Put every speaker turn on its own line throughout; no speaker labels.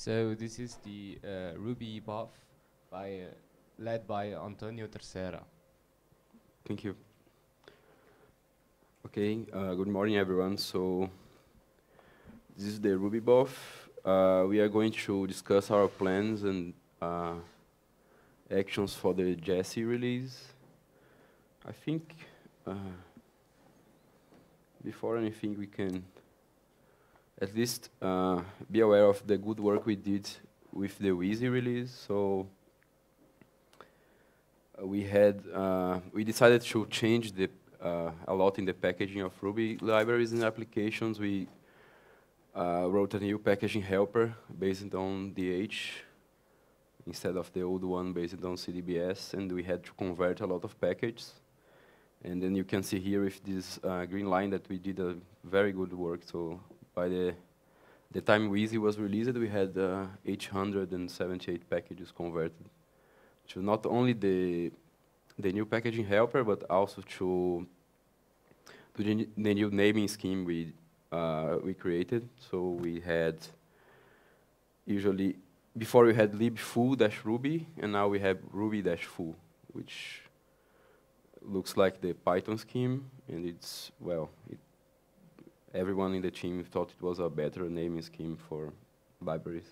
So this is the uh, Ruby BoF by, uh, led by Antonio Terceiro.
Thank you. Okay, uh, good morning everyone. So this is the Ruby BoF. Uh, we are going to discuss our plans and uh, actions for the Jessie release. I think uh, before anything we can at least uh, be aware of the good work we did with the Wheezy release. So uh, we had uh, we decided to change the uh, a lot in the packaging of Ruby libraries and applications. We uh, wrote a new packaging helper based on DH instead of the old one based on CDBS, and we had to convert a lot of packages. And then you can see here with this uh, green line that we did a very good work. So by the the time Wheezy was released, we had uh, 878 packages converted to not only the the new packaging helper, but also to to the, the new naming scheme we uh, we created. So we had usually before we had libfoo-ruby, and now we have ruby-foo, which looks like the Python scheme, and it's well, it everyone in the team thought it was a better naming scheme for libraries.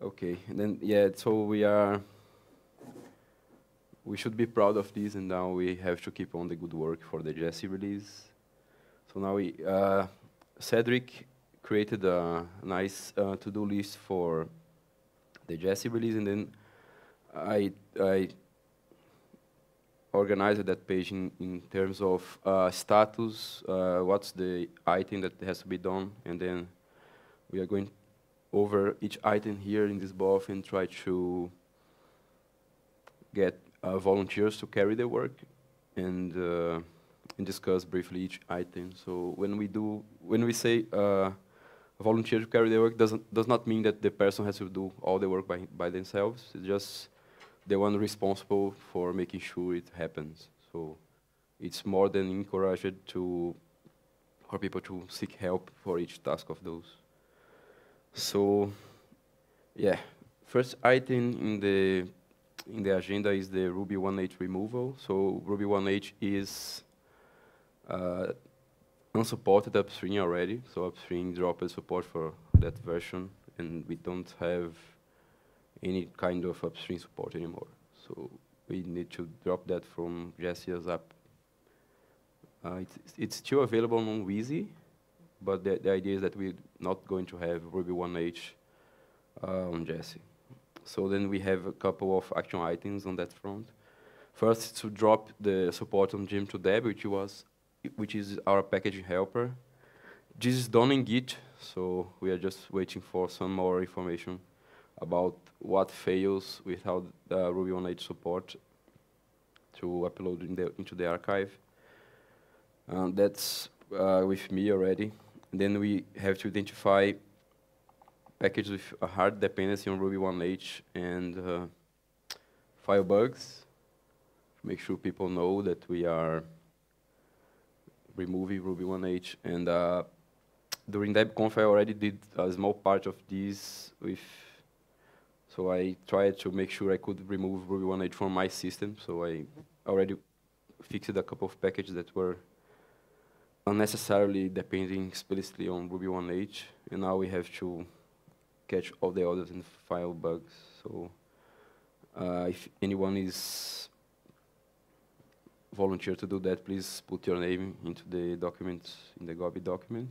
Okay, and then yeah, so we are, we should be proud of this, and now we have to keep on the good work for the Jessie release. So now we, uh, Cedric created a nice uh, to-do list for the Jessie release, and then I, I organized that page in, in terms of uh, status, uh, what's the item that has to be done, and then we are going over each item here in this BOF and try to get uh, volunteers to carry the work and, uh, and discuss briefly each item. So when we do, when we say uh, volunteer to carry the work, doesn't does not mean that the person has to do all the work by by themselves. It's just the one responsible for making sure it happens. So it's more than encouraged to for people to seek help for each task of those. So yeah, first item in the in the agenda is the Ruby 1.8 removal. So Ruby 1.8 is uh, unsupported upstream already. So upstream dropped support for that version, and we don't have any kind of upstream support anymore. So we need to drop that from Jessie's app. Uh, it's, it's still available on Wheezy, but the, the idea is that we're not going to have Ruby 1.8 uh, on Jessie. So then we have a couple of action items on that front. First, to drop the support on Gem2Deb, which was, which is our packaging helper. This is done in Git, so we are just waiting for some more information about what fails without Ruby on support to upload in the, into the archive. Um, that's uh, with me already. And then we have to identify packages with a hard dependency on Ruby 1.8 and uh, file bugs. Make sure people know that we are removing Ruby 1.8. And uh, during DebConf, I already did a small part of this with so I tried to make sure I could remove Ruby 1.8 from my system. So I already fixed a couple of packages that were unnecessarily depending explicitly on Ruby 1.8. And now we have to catch all the others and file bugs. So uh, if anyone is volunteer to do that, please put your name into the document, in the Gobby document.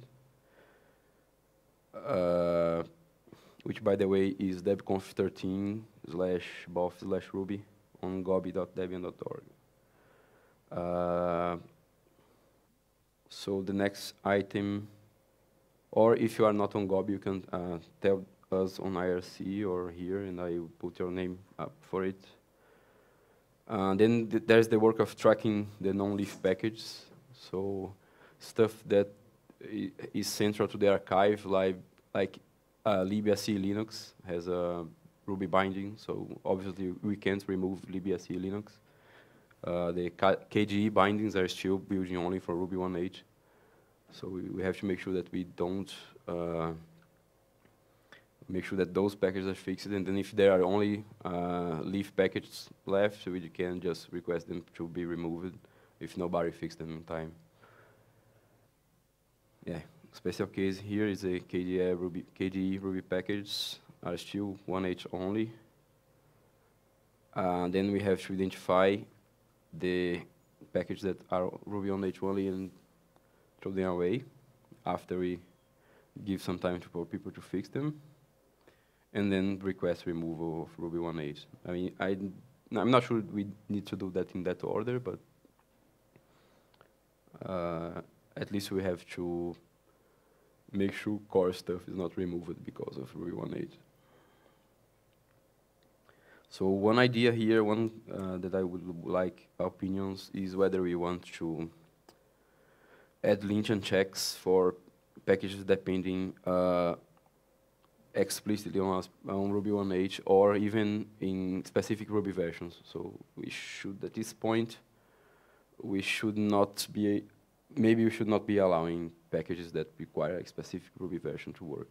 Uh, which by the way is debconf13 slash bof slash ruby on gobby.debian.org. Uh, so the next item, or if you are not on Gobby, you can uh, tell us on IRC or here, and I will put your name up for it. Uh, then th there's the work of tracking the non-leaf package. So stuff that is central to the archive, like, like uh, libselinux has a Ruby binding, so obviously we can't remove libsc Linux. Uh, the KDE bindings are still building only for Ruby 1.8, so we, we, have to make sure that we don't uh, make sure that those packages are fixed, and then if there are only uh, leaf packages left, we can just request them to be removed if nobody fixed them in time. Yeah, special case here is a KDE Ruby, KDE Ruby are still 1.8 only. Uh, then we have to identify the package that are Ruby on H only and throw them away after we give some time for people to fix them, and then request removal of Ruby 1.8. I mean, I, I'm not sure we need to do that in that order, but uh, at least we have to make sure core stuff is not removed because of Ruby 1.8. So one idea here, one uh, that I would like opinions, is whether we want to add Lintian checks for packages depending uh, explicitly on, on Ruby 1.8 or even in specific Ruby versions. So we should, at this point, we should not be, maybe we should not be allowing packages that require a specific Ruby version to work.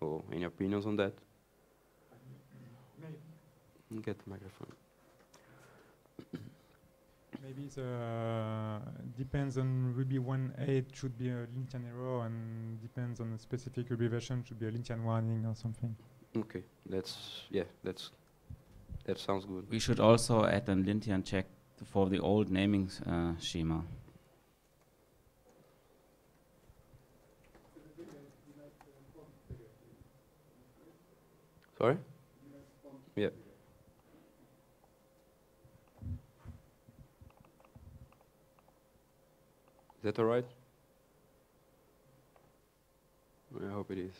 So any opinions on that? Get the microphone.
Maybe the depends on Ruby 1.8 should be a Lintian error and depends on a specific Ruby version should be a Lintian warning or something.
Okay, that's yeah, that's that sounds good.
We should also add a Lintian check for the old naming uh, schema.
Sorry? Yeah. Is that all right? I hope it is.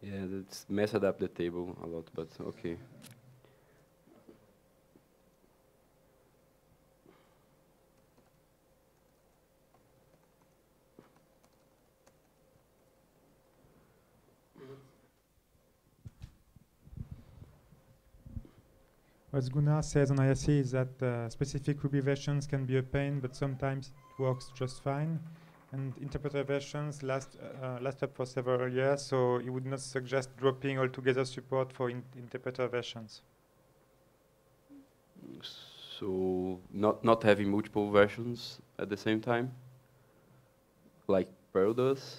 Yeah, that's messed up the table a lot, but okay.
What Gunnar says on ISE is that uh, specific Ruby versions can be a pain, but sometimes it works just fine. And interpreter versions last uh, last up for several years, so he would not suggest dropping altogether support for in interpreter versions.
So not not having multiple versions at the same time, like Perl does.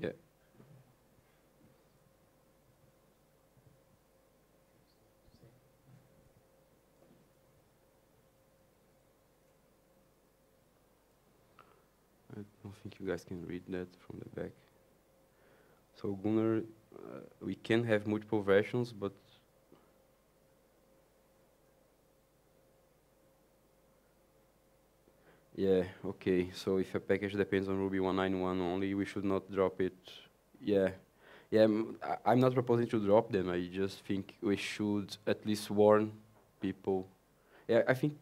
Yeah. I don't think you guys can read that from the back. So Gunnar, uh, we can have multiple versions, but yeah, okay. So if a package depends on Ruby 191 only, we should not drop it. Yeah, yeah. I'm, not proposing to drop them. I just think we should at least warn people. Yeah, I think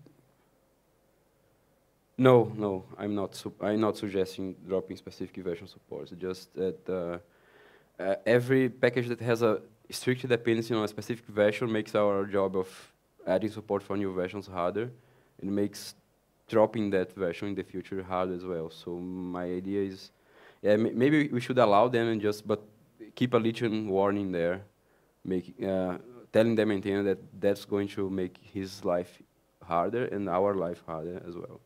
no, no, I'm not. I'm not suggesting dropping specific version supports. Just that uh, uh, every package that has a strict dependency on a specific version makes our job of adding support for new versions harder, and makes dropping that version in the future hard as well. So my idea is, yeah, maybe we should allow them and just, but keep a little warning there, make uh, telling the maintainer that that's going to make his life harder and our life harder as well.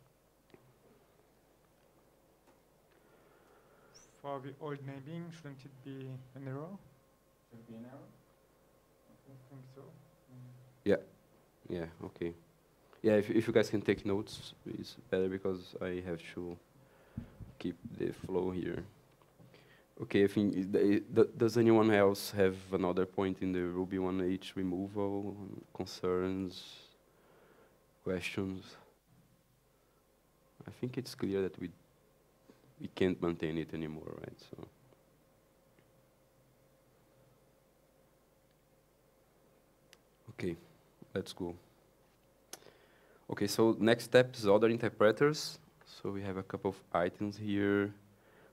For the old naming, shouldn't it be an error? Should it be an error? I don't think so. Mm.
Yeah, Yeah, okay. Yeah, if, if you guys can take notes, it's better because I have to keep the flow here. Okay, I think, is the- th- does anyone else have another point in the Ruby 1.8 removal, concerns, questions? I think it's clear that we, we can't maintain it anymore, right? So. Okay, let's go. Okay, so next step is other interpreters. So we have a couple of items here.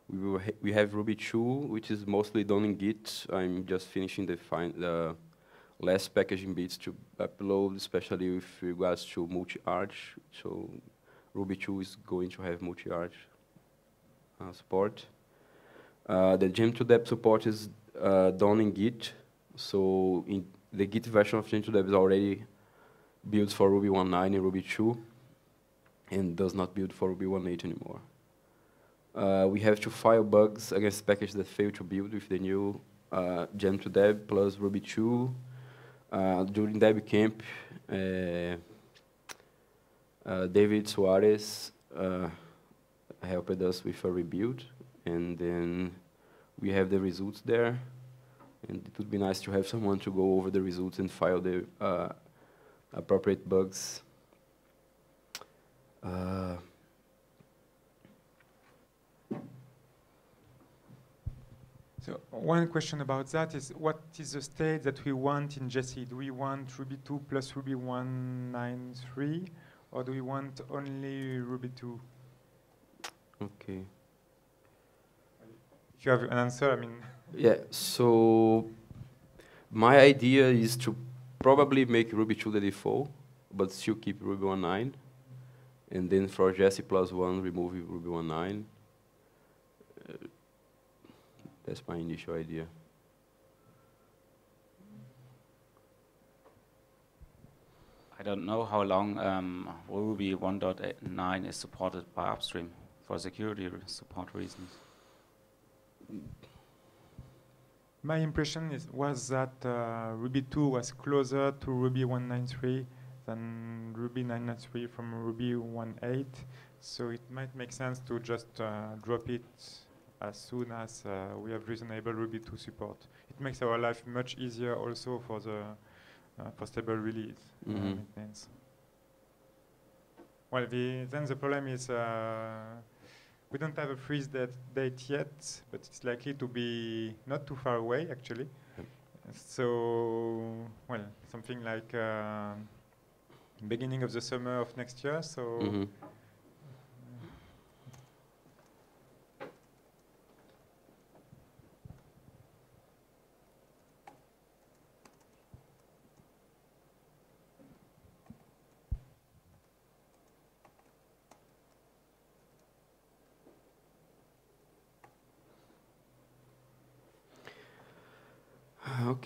we will ha we have Ruby 2, which is mostly done in Git. I'm just finishing the the last packaging bits to upload, especially with regards to multi-arch. So Ruby 2 is going to have multi-arch support. Uh, the Gem2Deb support is uh, done in Git. So in the Git version of Gem2Deb is already built for Ruby 1.9 and Ruby 2 and does not build for Ruby 1.8 anymore. Uh, we have to file bugs against packages that fail to build with the new uh, Gem2Deb plus Ruby 2. Uh, during DebCamp, uh, uh, David Suarez uh, helped us with a rebuild, and then we have the results there. And it would be nice to have someone to go over the results and file the uh, appropriate bugs. Uh,
So one question about that is what is the state that we want in Jessie? Do we want Ruby 2 plus Ruby 193 or do we want only Ruby 2?
Okay.
If you have an answer, I mean,
Yeah, so my idea is to probably make Ruby 2 the default, but still keep Ruby 1.9. And then for Jessie plus 1, remove Ruby 1.9. Uh, that's my initial idea.
I don't know how long um, Ruby 1.9 is supported by upstream for security support reasons.
my impression is, was that uh, Ruby 2 was closer to Ruby 193 than Ruby 993 from Ruby 1.8. So it might make sense to just uh, drop it as soon as uh, we have reasonable Ruby 2 support. It makes our life much easier also for the uh, for stable release. uh,
Mhm.
maintenance. Well, the, then the problem is uh, we don't have a freeze date, date yet, but it's likely to be not too far away actually.
Yep.
So, well, something like uh, beginning of the summer of next year. So.
Mhm.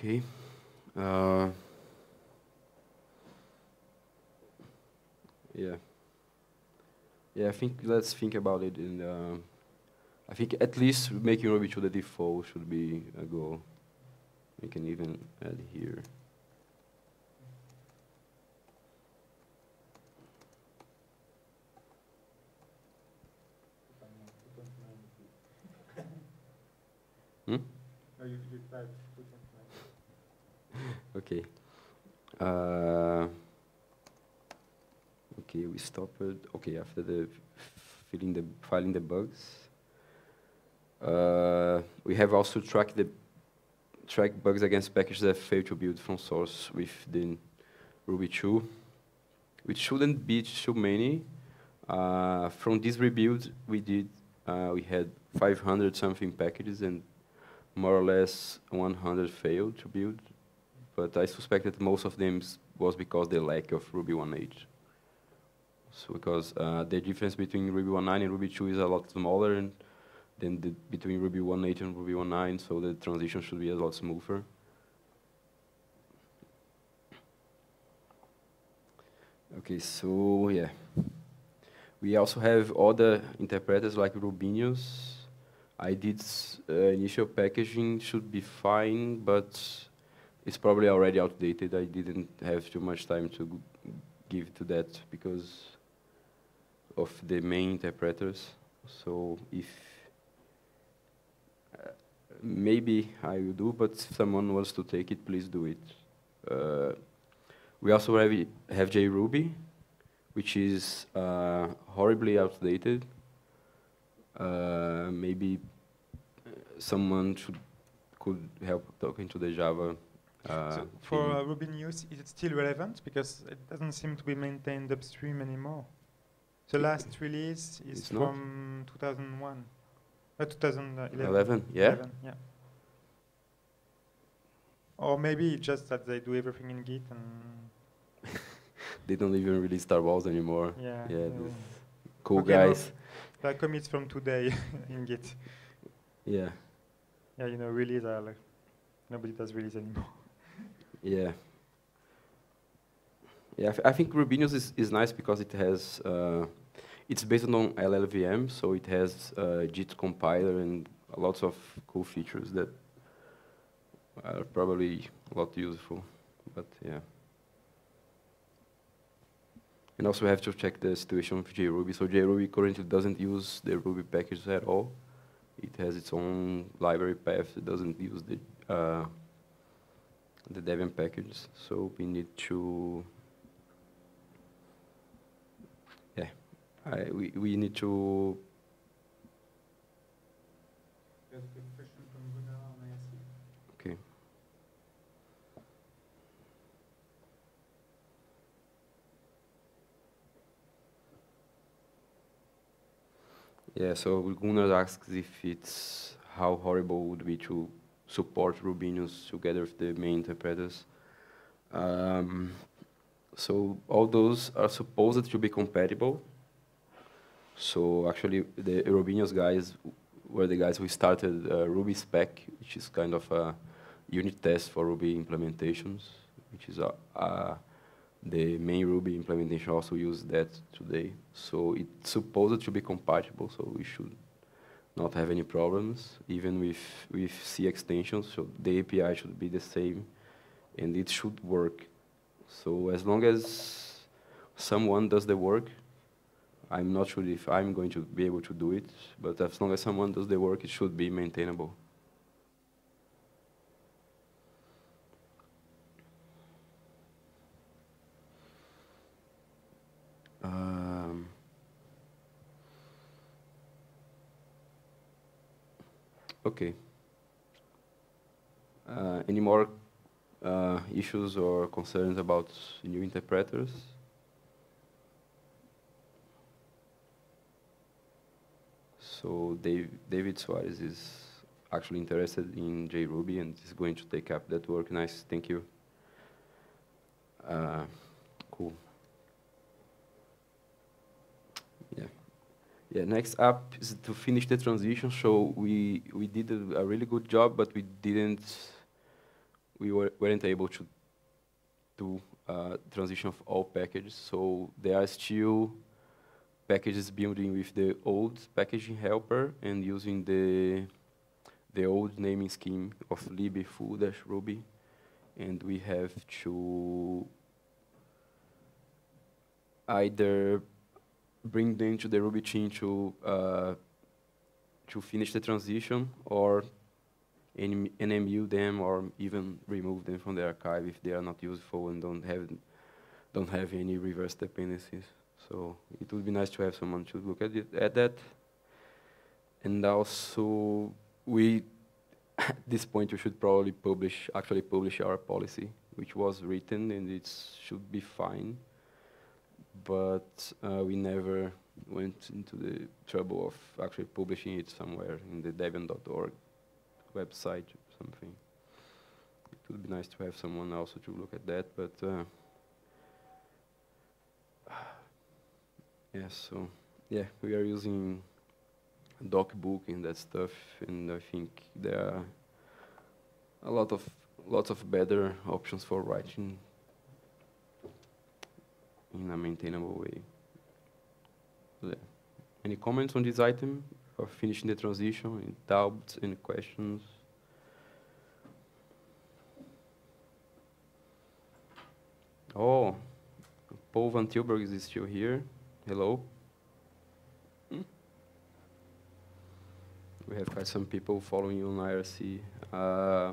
Okay. Uh, yeah. Yeah, I think let's think about it. And uh, I think at least making Ruby to the default should be a goal. We can even add here. Hmm? Okay. Uh, okay, we stopped. Okay, after the filling the filing the bugs, uh, we have also tracked the track bugs against packages that fail to build from source within Ruby 2, which shouldn't be too many. Uh, from this rebuild we did, uh, we had 500 something packages and more or less 100 failed to build, but I suspect that most of them was because the lack of Ruby 1.8. So because uh, the difference between Ruby 1.9 and Ruby 2 is a lot smaller and than the, between Ruby 1.8 and Ruby 1.9, so the transition should be a lot smoother. Okay, so yeah. We also have other interpreters like Rubinius. I did uh, initial packaging should be fine, but it's probably already outdated. I didn't have too much time to give to that because of the main interpreters. So if uh, maybe I will do, but if someone wants to take it, please do it. Uh, we also have, have JRuby, which is uh, horribly outdated. Uh, maybe uh, someone should could help talking to the Java. Uh,
so for uh, Rubinius, is it still relevant? Because it doesn't seem to be maintained upstream anymore. The last release is
It's not?
from 2001. Uh, 2011.
11, yeah?
11, yeah. Or maybe just that they do everything in Git and
They don't even release tarballs anymore.
yeah.
Yeah, the Cool
Okay,
guys.
There are commits from today in Git.
Yeah,
Yeah, you know, release are like nobody does release anymore.
Yeah. Yeah, I th- I think Rubinius is, is nice because it has, uh, it's based on LLVM, so it has uh, JIT compiler and lots of cool features that are probably a lot useful, but yeah. And also we have to check the situation with JRuby. So JRuby currently doesn't use the Ruby package at all. It has its own library path. It doesn't use the uh, the Debian package. So we need to yeah, I, we we need to okay. Yeah, so Gunnar asks if it's how horrible would be to support Rubinius together with the main interpreters. Um, so all those are supposed to be compatible. So actually, the Rubinius guys were the guys who started uh, Ruby Spec, which is kind of a unit test for Ruby implementations, which is a, a the main Ruby implementation also uses that today. So it's supposed to be compatible, so we should not have any problems, even with, with C extensions. So the API should be the same, and it should work. So as long as someone does the work, I'm not sure if I'm going to be able to do it, but as long as someone does the work, it should be maintainable. Okay. Uh, any more uh, issues or concerns about new interpreters? So Dave, David Suarez is actually interested in JRuby and is going to take up that work. Nice, thank you. Uh, cool. Yeah, next up is to finish the transition. So we, we did a, a really good job, but we didn't, we were, weren't able to do uh, transition of all packages. So there are still packages building with the old packaging helper and using the the old naming scheme of libfoo dash ruby and we have to either bring them to the ruby chain to uh, to finish the transition or NM NMU them or even remove them from the archive if they are not useful and don't have don't have any reverse dependencies. So it would be nice to have someone to look at it, at that. And also, we at this point we should probably publish actually publish our policy, which was written and it should be fine. But uh, we never went into the trouble of actually publishing it somewhere in the Debian.org website or something. It would be nice to have someone also to look at that, but. Uh, Yeah, so yeah, we are using DocBook and that stuff, and I think there are a lot of lots of better options for writing in a maintainable way. Yeah. Any comments on this item or finishing the transition? Any doubts? Any questions? Oh, Paul Van Tilburg is still here. Hello. Hmm? We have quite some people following you on IRC. Uh,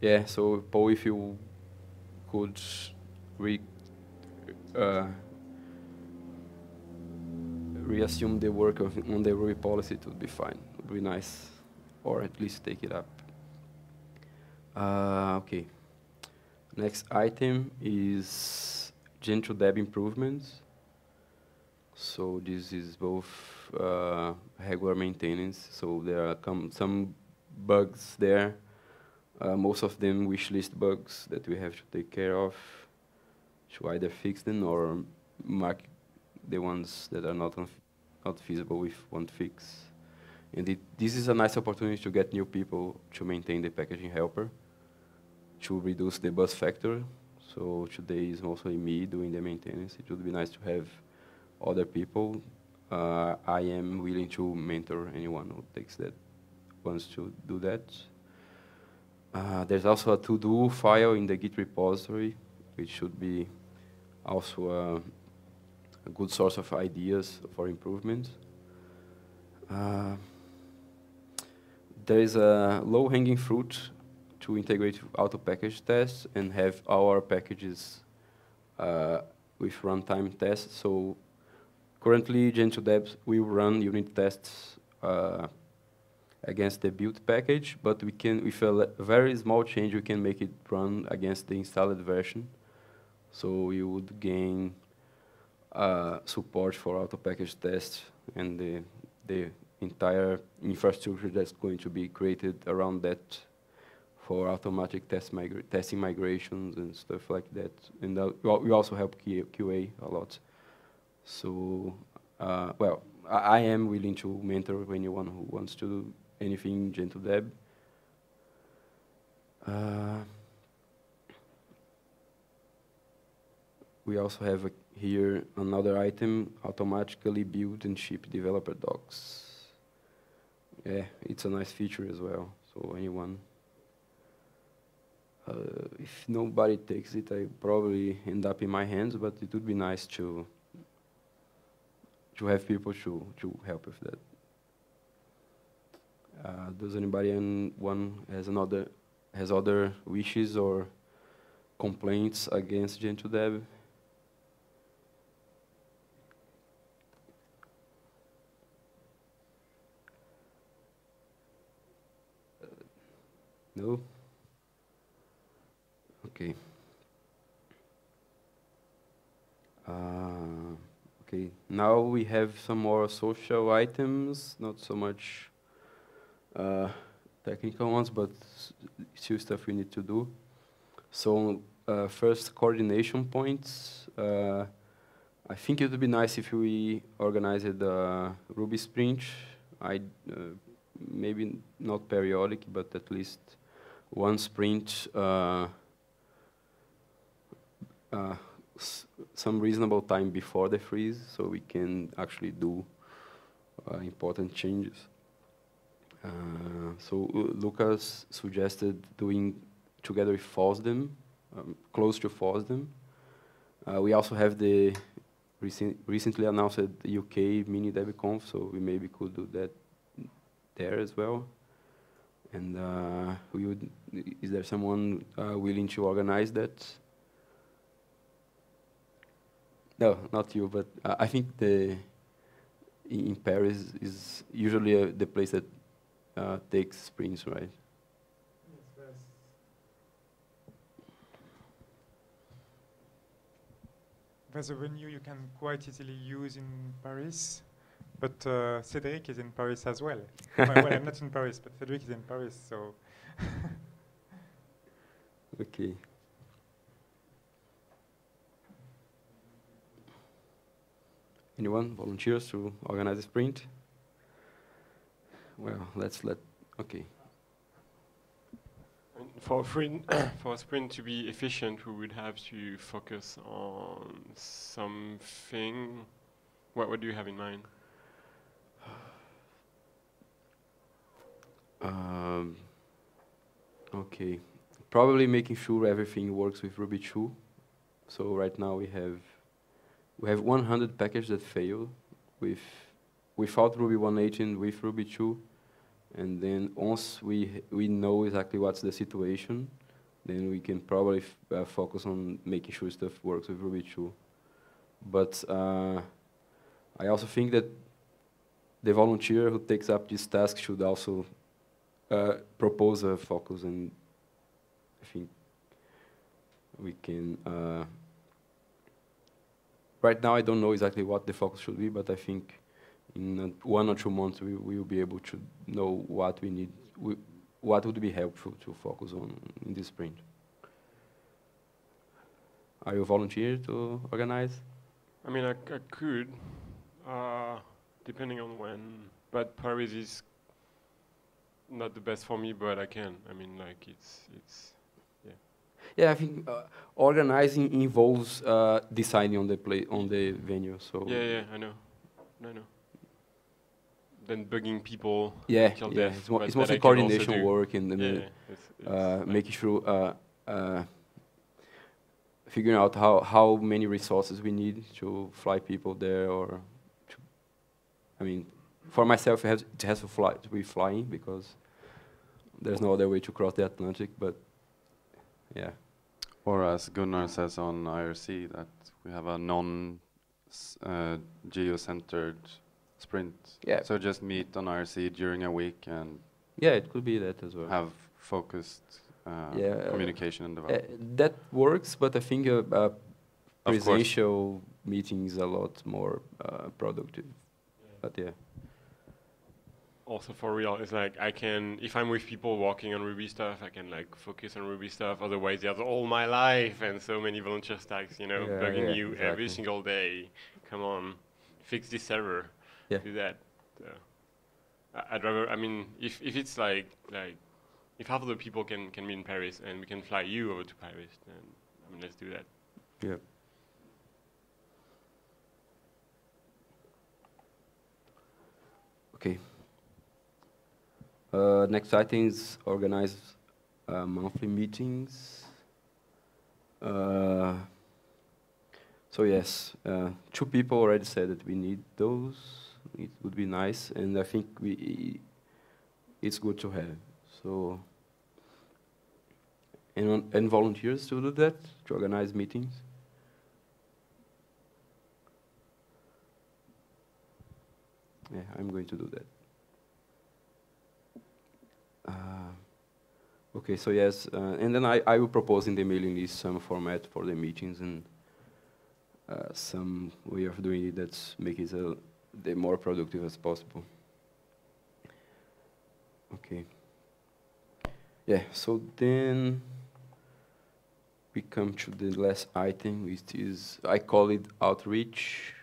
yeah, so Paul, if you could re uh, reassume the work of, on the Ruby policy, it would be fine. It would be nice, or at least take it up. Uh, okay. Next item is Gem2Deb improvements. So this is both uh, regular maintenance. So there are some bugs there. Uh, most of them wish list bugs that we have to take care of to either fix them or mark the ones that are not not feasible with one fix. And it, this is a nice opportunity to get new people to maintain the packaging helper, to reduce the bus factor. So today is mostly me doing the maintenance. It would be nice to have other people. Uh, I am willing to mentor anyone who takes that, wants to do that. Uh, there's also a to-do file in the Git repository, which should be also a, good source of ideas for improvement. Uh, there is a low-hanging fruit to integrate auto package tests and have our packages uh, with runtime tests. So currently, Gem2Deb will run unit tests uh, against the built package, but we can, with a very small change, we can make it run against the installed version. So you would gain uh, support for auto package tests and the, the entire infrastructure that's going to be created around that for automatic test migra testing migrations and stuff like that. And uh, we also help QA a lot. So, uh, well, I, I, am willing to mentor anyone who wants to do anything Gem2Deb. Uh, we also have here another item, automatically build and ship developer docs. Yeah, it's a nice feature as well, so anyone. Uh, if nobody takes it, I probably end up in my hands, but it would be nice to to have people to, to help with that. Uh, does anybody one has another has other wishes or complaints against Gem2Deb? No? Okay. Uh, okay, now we have some more social items, not so much uh, technical ones, but still stuff we need to do. So uh, first, coordination points. Uh, I think it would be nice if we organized a Ruby sprint. I uh, maybe not periodic, but at least one sprint, uh, uh, some reasonable time before the freeze, so we can actually do uh, important changes. Uh, so uh, Lucas suggested doing together with FOSDEM, um, close to FOSDEM. We also have the recent, recently announced UK mini DebConf, so we maybe could do that there as well. And uh, we would, is there someone uh, willing to organize that? No, not you, but uh, I think the in Paris is usually uh, the place that uh, takes sprints, right?
There's a venue you can quite easily use in Paris. But uh, Cedric is in Paris as well. well, well, I'm not in Paris, but Cedric is in Paris, so.
okay. Anyone volunteers to organize a sprint? Well, let's let, okay.
For a, sprint, for a sprint to be efficient, we would have to focus on something. What, what do you have in mind?
Um, okay, probably making sure everything works with Ruby 2. So right now we have we have 100 packages that fail with without Ruby 1.18 with Ruby 2. And then once we we know exactly what's the situation, then we can probably uh, focus on making sure stuff works with Ruby 2. But uh, I also think that the volunteer who takes up this task should also uh, propose a focus, and I think we can uh, right now I don't know exactly what the focus should be, but I think in uh, one or two months we, will be able to know what we need, we, what would be helpful to focus on in this sprint. Are you volunteer to organize?
I mean, I, I could, uh, depending on when. But Paris is not the best for me, but I can. I mean, like it's it's.
Yeah, I think uh, organizing involves uh, deciding on the play on the venue. So
Yeah, yeah, I know, I know. Then bugging people.
yeah, yeah.
death,
It's, mo- it's mostly
I can also
coordination work and, and
yeah,
uh,
yeah, it's, it's
uh, making sure uh, uh, figuring out how how many resources we need to fly people there or to, I mean for myself it has, it has to fly to be flying because there's no other way to cross the Atlantic but yeah
Or as Gunnar says on IRC, that we have a non uh, geo-centered sprint.
Yeah.
So just meet on IRC during a week and
yeah it could be that as well
have focused uh,
Yeah, uh,
communication and
Uh,
development.
that works but I think
course.
presential meetings a lot more uh, productive but yeah
also for real it's like i can if i'm with people walking on ruby stuff i can like focus on ruby stuff otherwise there's all my life and so many volunteer stacks you know
Yeah,
bugging
yeah,
you every single day. Come on fix this server.
Yeah.
do that so. I'd rather i mean if, if it's like like if half of the people can can meet in paris and we can fly you over to paris then i mean let's do that.
Yeah. Okay. Uh, next item is organize uh, monthly meetings. Uh, so yes, uh, two people already said that we need those. It would be nice, and I think we it's good to have. So and, and volunteers to do that to organize meetings. Yeah, I'm going to do that. Uh, okay, so yes, uh, and then I, I will propose in the mailing list some format for the meetings and uh, some way of doing it that make it the more productive as possible. Okay. Yeah, so then we come to the last item, which is, I call it outreach.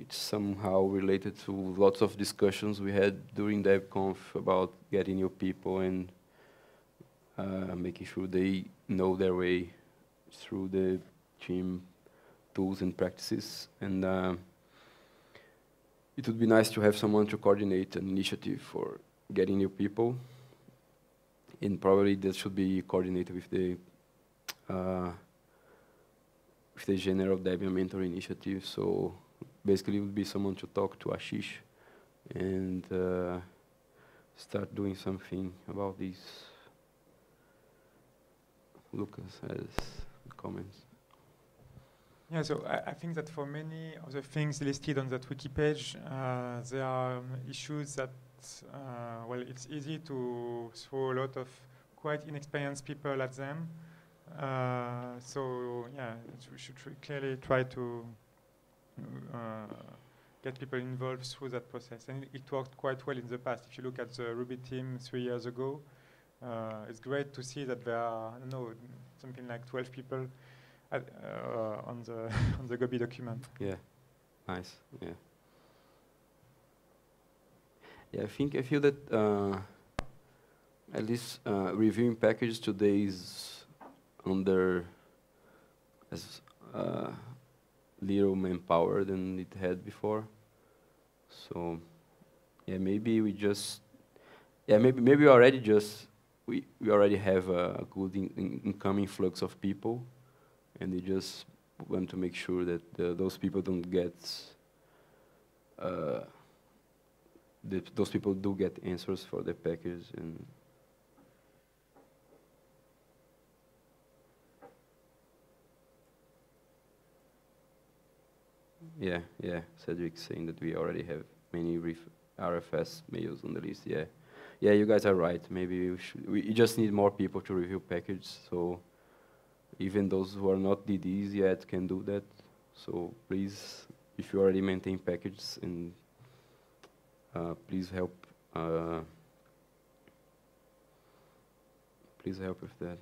It's somehow related to lots of discussions we had during DebConf about getting new people and uh, making sure they know their way through the team tools and practices. And uh, it would be nice to have someone to coordinate an initiative for getting new people. And probably that should be coordinated with the uh, with the general Debian mentor initiative. So basically, it would be someone to talk to Ashish and uh, start doing something about this. Lucas has comments.
Yeah, so I, I think that for many of the things listed on that wiki page, uh, there are um, issues that, uh, well, it's easy to throw a lot of quite inexperienced people at them. Uh, so yeah, we should clearly try to get people involved through that process. And it, worked quite well in the past. If you look at the Ruby team three years ago, uh, it's great to see that there are, I know, something like 12 people at, uh, on the on the Gobby document.
Yeah, nice. Yeah. Yeah, I think I feel that uh, at least uh, reviewing package today is under as uh, little manpower than it had before. So yeah, maybe we just yeah maybe maybe already just we we already have a good in, in incoming flux of people, and they just want to make sure that uh, those people don't get uh, that those people do get answers for the package and yeah yeah Cedric saying that we already have many RFS mails on the list yeah yeah you guys are right maybe we should we just need more people to review package so even those who are not DDs yet can do that. So please, if you already maintain packages, and uh, please help. Uh, please help with that.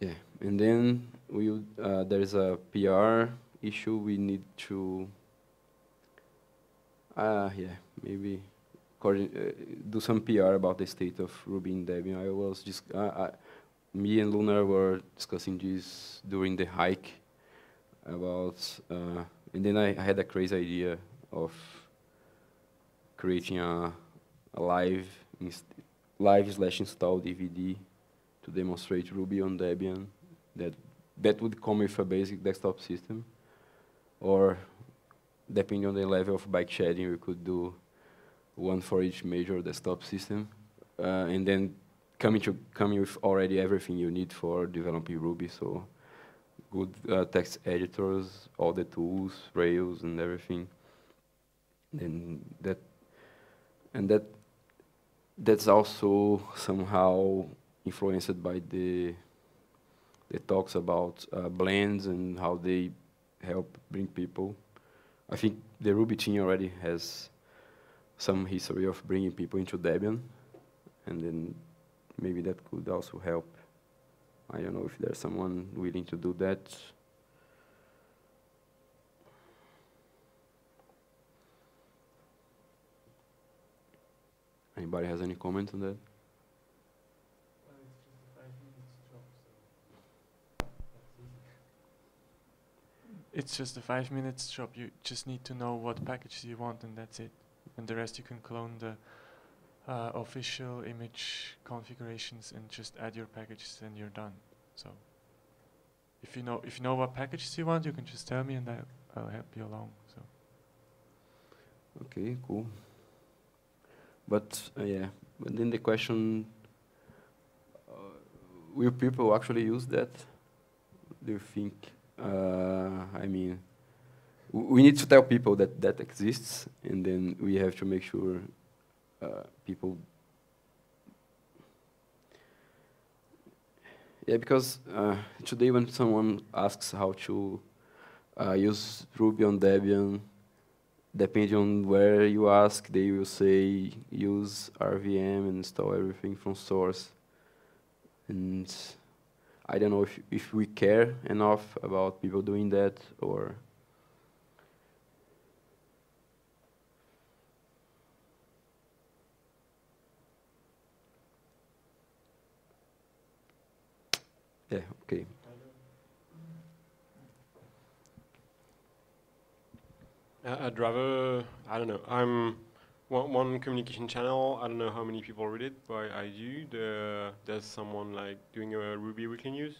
Yeah, and then we uh, there is a PR issue we need to. Uh, yeah, maybe uh, do some PR about the state of Ruby in Debian. I was just, uh, I, me and Lunar were discussing this during the hike about, uh, and then I, I had a crazy idea of creating a, a live live slash install DVD to demonstrate Ruby on Debian. That that would come with a basic desktop system, or depending on the level of bike shedding, we could do one for each major desktop system, uh, and then coming to coming with already everything you need for developing Ruby. So good uh, text editors, all the tools, Rails, and everything. And that and that that's also somehow influenced by the the talks about uh, blends and how they help bring people. I think the Ruby team already has some history of bringing people into Debian, and then maybe that could also help. I don't know if there's someone willing to do that. Anybody has any comment on that?
It's just a five minutes job. You just need to know what packages you want, and that's it. And the rest you can clone the uh, official image configurations and just add your packages, and you're done. So, if you know if you know what packages you want, you can just tell me, and I, I'll help you along. So.
Okay, cool. But uh, yeah, but then the question: uh, Will people actually use that? Do you think? Uh, I mean, we need to tell people that that exists, and then we have to make sure uh, people. Yeah, because uh, today when someone asks how to uh, use Ruby on Debian, depending on where you ask, they will say use RVM and install everything from source. And I don't know if if we care enough about people doing that or. Yeah. Okay.
Uh, I'd rather, I don't know, I'm one, one communication channel, I don't know how many people read it, but I do. The, there's someone like doing a Ruby weekly news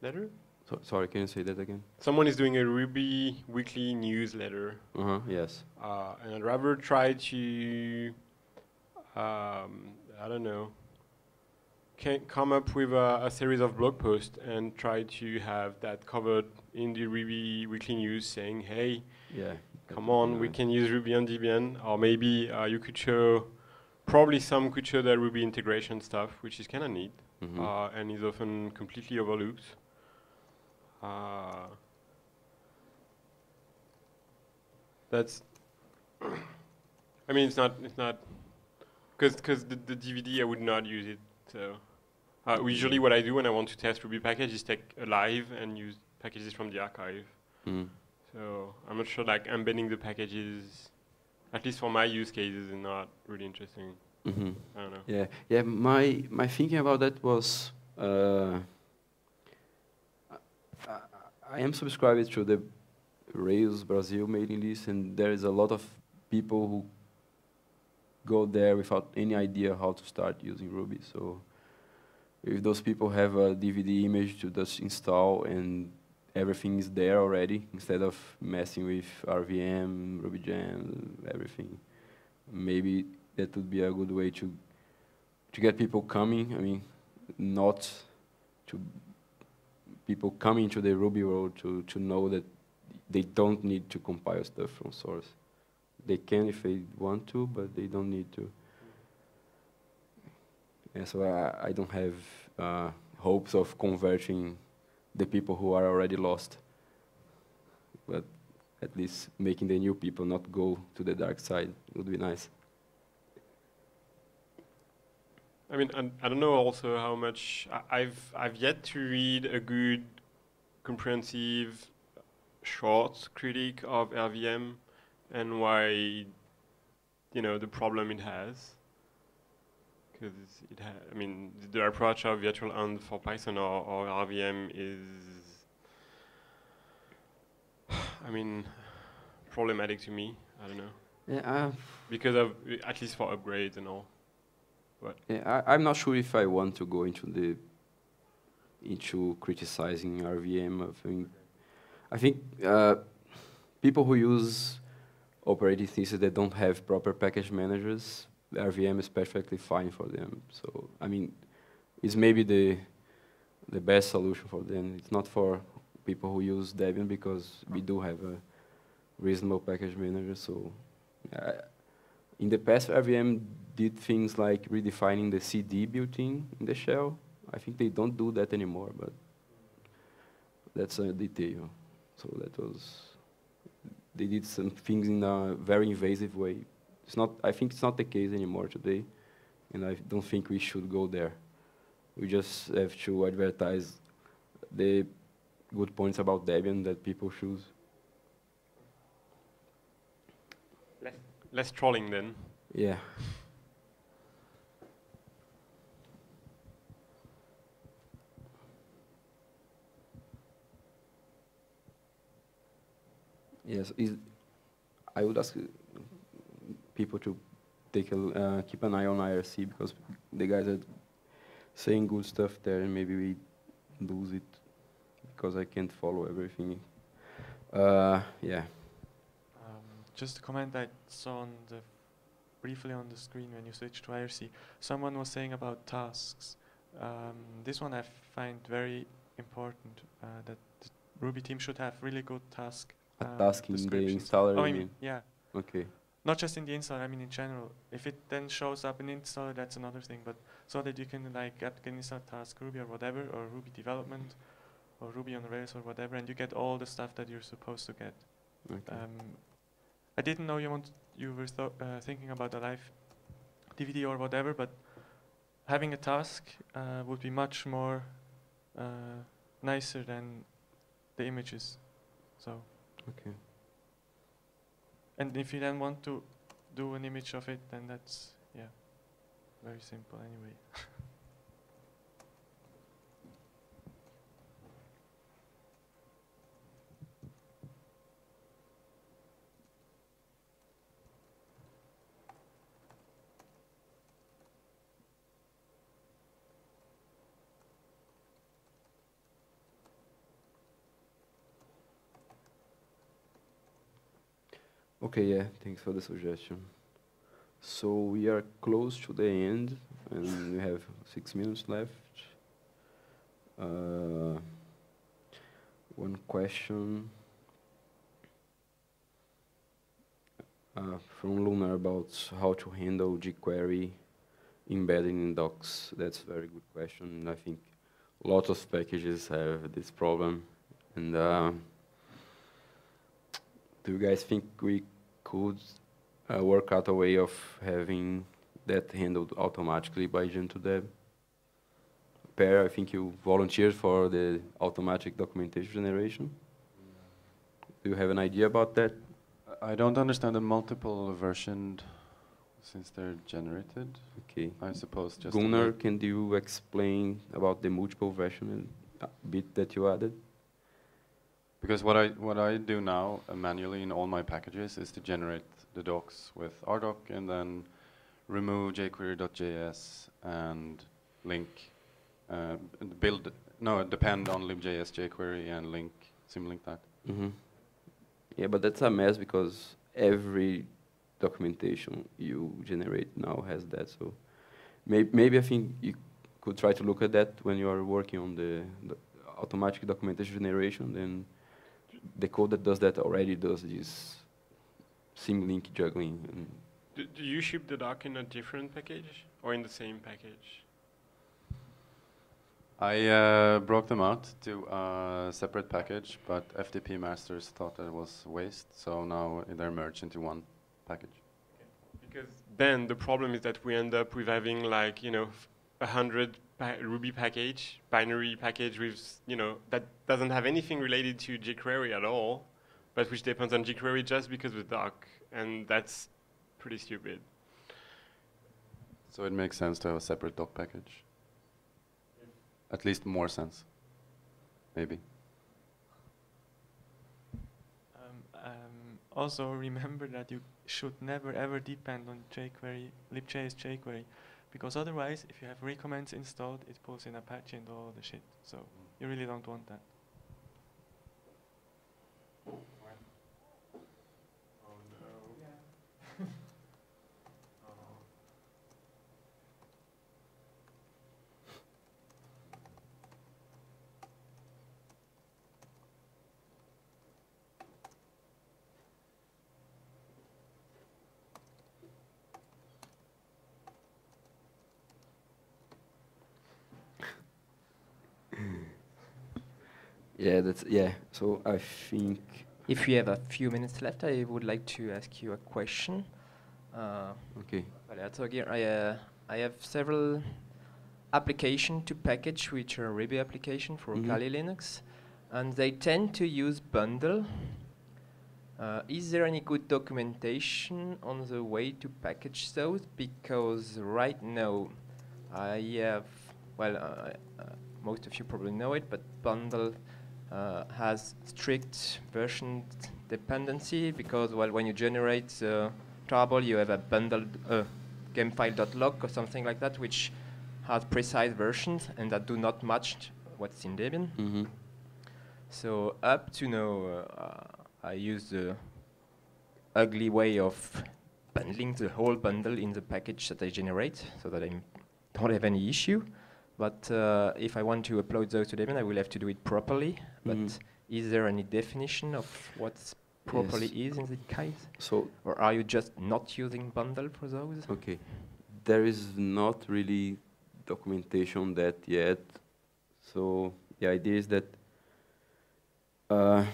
letter.
So, sorry, can you say that again?
Someone is doing a Ruby weekly newsletter,
Uh huh. Yes.
uh, and I'd rather try to, um, I don't know, can come up with a, a series of blog posts and try to have that covered in the Ruby weekly news, saying, hey,
Yeah.
Come on, we can use Ruby on Debian, or maybe uh, you could show, probably some could show the Ruby integration stuff, which is kind of neat,
Mhm.
uh, and is often completely overlooked. Uh, that's, I mean, it's not, it's not, because because the, the DVD I would not use it. So uh, usually what I do when I want to test Ruby package is take a live and use packages from the archive.
Mm.
So I'm not sure like embedding the packages, at least for my use cases, is not really interesting.
hmm
I don't know.
Yeah, yeah. My my thinking about that was, uh, I, I am subscribed to the Rails Brazil mailing list, and there is a lot of people who go there without any idea how to start using Ruby. So if those people have a DVD image to just install and everything is there already, instead of messing with RVM, RubyGem, everything, maybe that would be a good way to to get people coming. I mean, not to people coming to the Ruby world to, to know that they don't need to compile stuff from source. They can if they want to, but they don't need to. And so I, I don't have uh, hopes of converting the people who are already lost, but at least making the new people not go to the dark side would be nice.
I mean, and I don't know also how much I- I've I've yet to read a good, comprehensive, short critique of RVM and why, you know, the problem it has. Because it ha- I mean, the approach of virtualenv for Python or, or RVM is, I mean, problematic to me. I don't know
Yeah,
because of at least for upgrades and all.
But Yeah, I, I'm not sure if I want to go into the into criticizing RVM. I think I think uh, people who use operating systems that don't have proper package managers, RVM is perfectly fine for them. So I mean, it's maybe the the best solution for them. It's not for people who use Debian because we do have a reasonable package manager. So. Uh, in the past, RVM did things like redefining the CD built-in in the shell. I think they don't do that anymore, but that's a detail. So that was, they did some things in a very invasive way. It's not, I think it's not the case anymore today, and I don't think we should go there. We just have to advertise the good points about Debian that people choose.
Less trolling then.
Yeah. Yes, is I would ask uh, people to take a uh, keep an eye on IRC because the guys are saying good stuff there, and maybe we lose it because I can't follow everything. Uh, yeah.
Um, just a comment I saw on the briefly on the screen when you switched to IRC. Someone was saying about tasks. Um, this one I find very important uh, that the Ruby team should have really good task.
A
uh,
task in the installer,
Oh, I mean? yeah,
Okay.
Not just in the installer. I mean in general. If it then shows up in installer, that's another thing. But so that you can like get can install task Ruby or whatever, or Ruby development, or Ruby on Rails or whatever, and you get all the stuff that you're supposed to get.
Okay.
Um, I didn't know you want you were uh, thinking about a live DVD or whatever, but having a task uh, would be much more uh, nicer than the images. So,
okay.
And if you then want to do an image of it, then that's yeah, very simple anyway.
Okay, yeah, thanks for the suggestion. So we are close to the end, and we have six minutes left. Uh, one question uh, from Lunar about how to handle jQuery embedding in docs. That's a very good question. I think lots of packages have this problem. And uh, do you guys think we could uh, work out a way of having that handled automatically by Gem2Deb? Per, I think you volunteered for the automatic documentation generation. Do you have an idea about that?
I don't understand the multiple versioned since they're generated.
Okay.
I suppose just a
Gunnar, can you explain about the multiple version uh, bit that you added?
Because what I what I do now uh, manually in all my packages is to generate the docs with RDoc and then remove jQuery.js and link uh, build no depend on libjs jQuery and link symlink that.
hmm Yeah, but that's a mess because every documentation you generate now has that. So maybe, maybe I think you could try to look at that when you are working on the, the automatic documentation generation. Then the code that does that already does this symlink juggling. And
Do, do you ship the doc in a different package or in the same package?
I uh, broke them out to a separate package, but FTP masters thought that it was waste, so now they're merged into one package.
Because then the problem is that we end up with having like you know f- a hundred pa- Ruby package, binary package with you know that doesn't have anything related to jQuery at all, but which depends on jQuery just because of doc, and that's pretty stupid.
So it makes sense to have a separate doc package. At least more sense. Maybe.
Um, um, also remember that you should never ever depend on jQuery, libjs jQuery, because otherwise, if you have recommends installed, it pulls in Apache and all the shit. So mm. you really don't want that.
Yeah, that's yeah. So I think
If we have a few minutes left, I would like to ask you a question. Uh,
okay.
So again, I, uh, I have several application to package which are Ruby application for
Mhm.
Kali Linux, and they tend to use bundle. Uh, is there any good documentation on the way to package those? Because right now, I have, well, uh, uh, most of you probably know it, but bundle uh, has strict version dependency because, well, when you generate the tarball, you have a bundled uh, Gemfile.lock or something like that, which has precise versions and that do not match what's in Debian.
Mm-hmm.
So up to now, uh, I use the ugly way of bundling the whole bundle in the package that I generate, so that I don't have any issue. But uh, if I want to upload those to Debian, I will have to do it properly. But
Mhm.
is there any definition of what properly
Yes.
is in this case,
So
or are you just not using bundle for those?
Okay. There is not really documentation that yet. So the idea is that uh,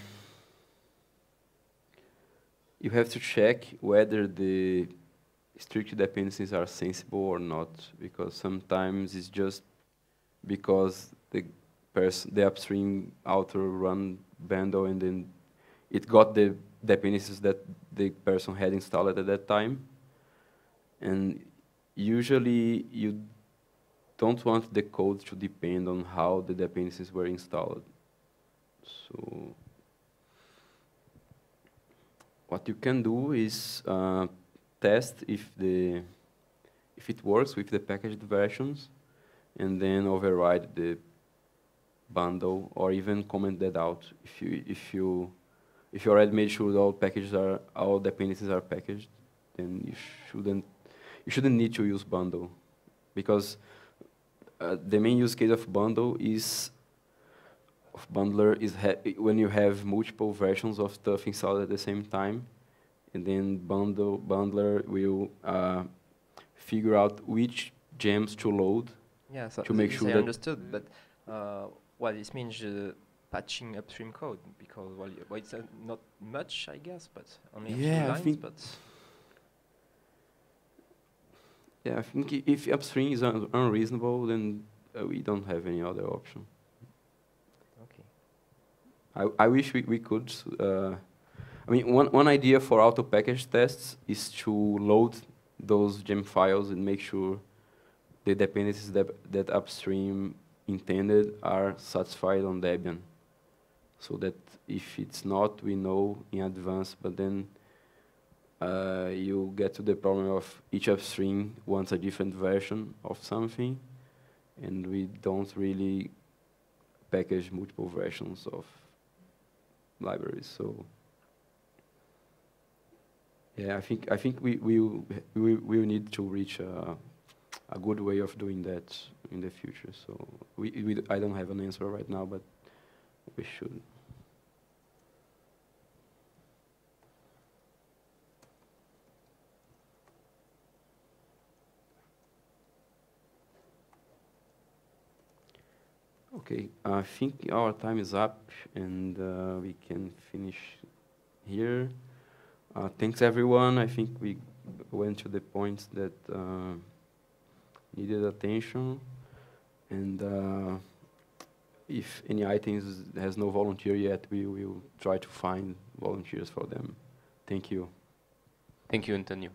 you have to check whether the strict dependencies are sensible or not, because sometimes it's just because the person, the upstream author run bundle and then it got the dependencies that the person had installed at that time. And usually you don't want the code to depend on how the dependencies were installed. So what you can do is uh, test if the if it works with the packaged versions, and then override the bundle, or even comment that out if you if you if you already made sure all packages are all dependencies are packaged, then you shouldn't you shouldn't need to use bundle, because uh, the main use case of bundle is of bundler is when you have multiple versions of stuff installed at the same time, and then bundle bundler will uh, figure out which gems to load.
Yeah, so
to make sure
I understood, but uh, well, this means uh, patching upstream code because well, well it's uh, not much, I guess, but only a few
Yeah, I
lines.
think-
but
Yeah, I think if upstream is un unreasonable, then uh, we don't have any other option.
okay.
I, I wish we, we could. Uh, I mean, one, one idea for auto package tests is to load those gem files and make sure the dependencies that, that upstream intended are satisfied on Debian. So that if it's not, we know in advance, but then uh, you get to the problem of each upstream wants a different version of something, and we don't really package multiple versions of libraries. So yeah, I think I think we we we will need to reach a, a good way of doing that in the future. So we, we I don't have an answer right now, but we should. Okay, I think our time is up and uh, we can finish here. Uh, thanks everyone. I think we went to the points that uh, needed attention. And uh, if any items has no volunteer yet, we will try to find volunteers for them. Thank you.
Thank you, Antonio.